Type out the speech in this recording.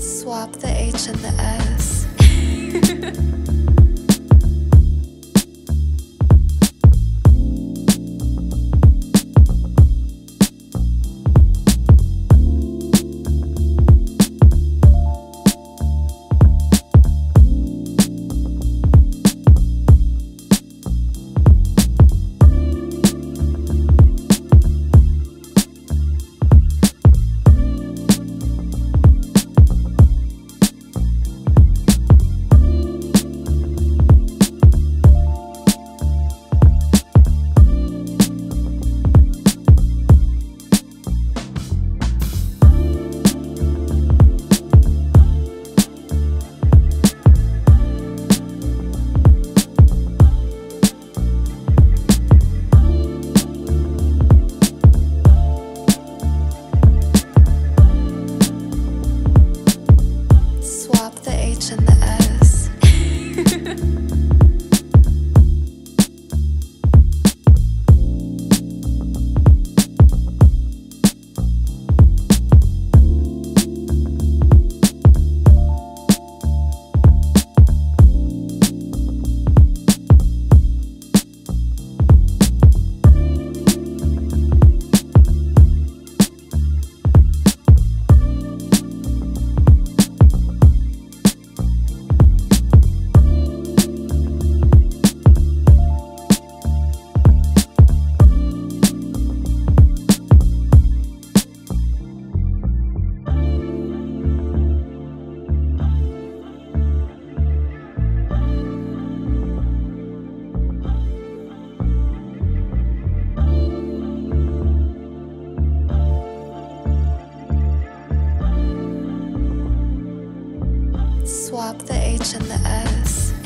Swap the H and the S. Swap the H Swap the H and the S.